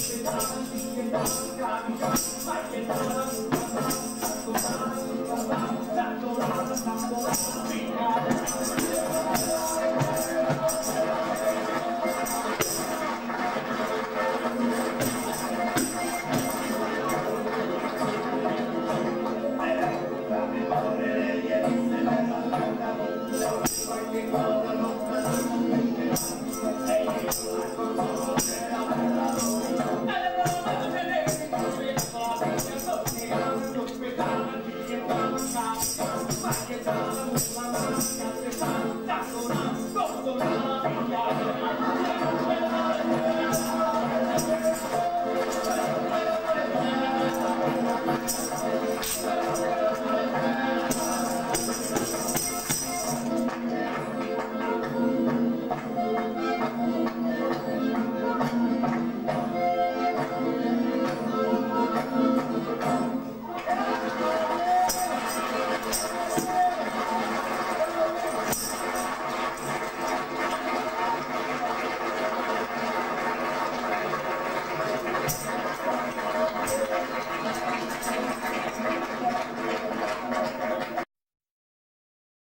Ich bin da, ich bin da, ich bin da, ich bin da, ich bin da, ich bin da, Yes.